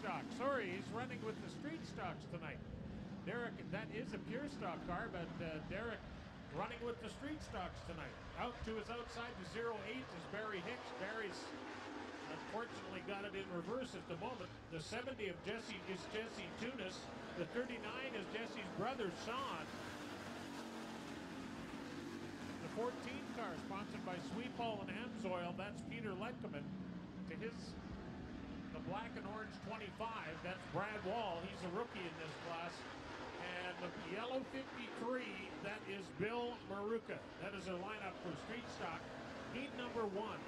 stock. Sorry, he's running with the street stocks tonight. Derek, that is a pure stock car, but uh, Derek running with the street stocks tonight. Out to his outside to 08 is Barry Hicks. Barry's unfortunately got it in reverse at the moment. The 70 of Jesse is Jesse Tunis. The 39 is Jesse's brother Sean. The 14 car sponsored by Sweet Ball and Amsoil. That's Peter Letkeman. To his the black and orange 25. That's Brad Wall. He's a rookie in this class. And the yellow 53, that is Bill Maruka. That is their lineup for street stock. Heat number one.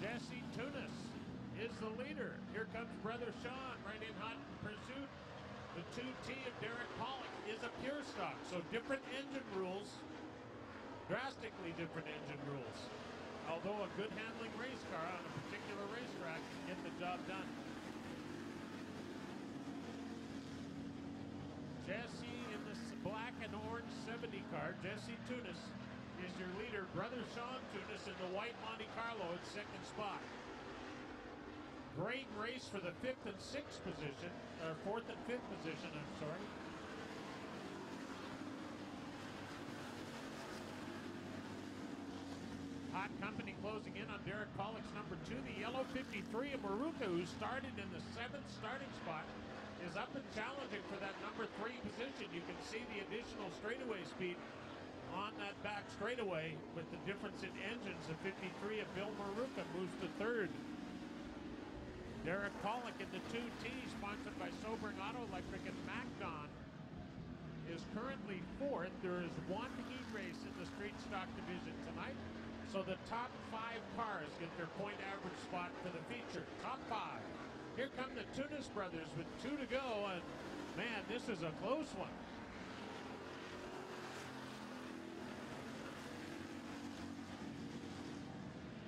Jesse Tunis is the leader. Here comes brother Sean right in hot pursuit. The 2T of Derek Pollock is a pure stock, so different engine rules, drastically different engine rules. Although a good handling race car on a particular racetrack can get the job done. Jesse in this black and orange 70 car, Jesse Tunis is your leader. Brother Sean Tunis in the white Monte Carlo at second spot. Great race for the fifth and sixth position, or fourth and fifth position, I'm sorry. Hot company closing in on Derek Pollock's number two. The yellow 53 of Maruka, who started in the seventh starting spot, is up and challenging for that number three position. You can see the additional straightaway speed on that back straightaway with the difference in engines. The 53 of Bill Maruka moves to third. Derek Pollock in the 2T, sponsored by Sobering Auto Electric and MacDon, is currently fourth. There is one heat race in the street stock division tonight. So the top five cars get their point average spot for the feature. Top five. Here come the Tunis brothers with two to go, and man, this is a close one.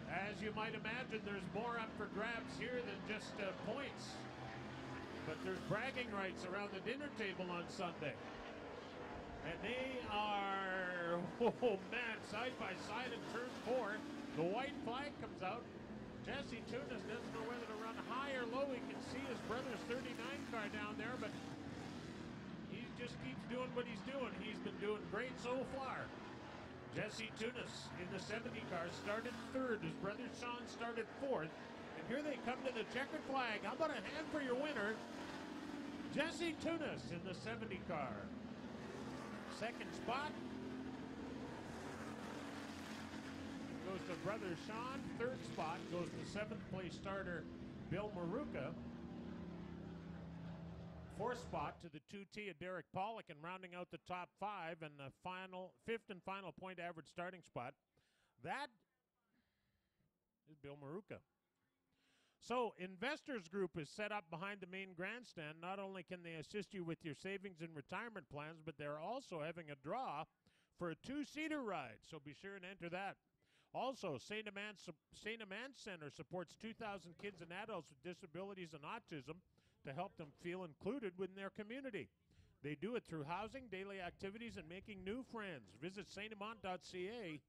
As you might imagine, there's more up for grabs here than just uh, points. But there's bragging rights around the dinner table on Sunday. And they oh man, side by side in turn four. The white flag comes out. Jesse Tunis doesn't know whether to run high or low. He can see his brother's 39 car down there, but he just keeps doing what he's doing. He's been doing great so far. Jesse Tunis in the 70 car started third. His brother Sean started fourth. And here they come to the checkered flag. How about a hand for your winner? Jesse Tunis in the 70 car. Second spot goes to brother Sean. Third spot goes to seventh place starter Bill Maruka. Fourth spot to the 2T of Derek Pollock and rounding out the top five and the final fifth and final point average starting spot. That is Bill Maruka. So, Investors Group is set up behind the main grandstand. Not only can they assist you with your savings and retirement plans, but they're also having a draw for a two seater ride. So, be sure and enter that. Also, St. Amant, St. Amant Center supports 2,000 kids and adults with disabilities and autism to help them feel included within their community. They do it through housing, daily activities, and making new friends. Visit stamant.ca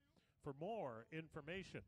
for more information.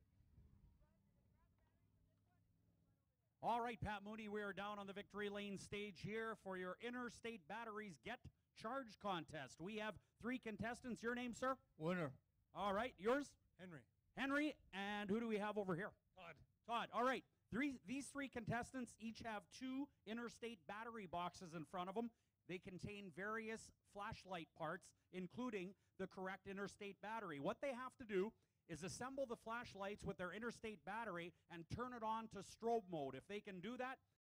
All right, Pat Mooney, we are down on the Victory Lane stage here for your Interstate Batteries Get Charged contest. We have three contestants. Your name, sir? Winner. All right, yours? Henry. Henry, and who do we have over here? Todd. Todd. All right. Three, these three contestants each have two interstate battery boxes in front of them. They contain various flashlight parts, including the correct interstate battery. What they have to do is assemble the flashlights with their interstate battery and turn it on to strobe mode. If they can do that,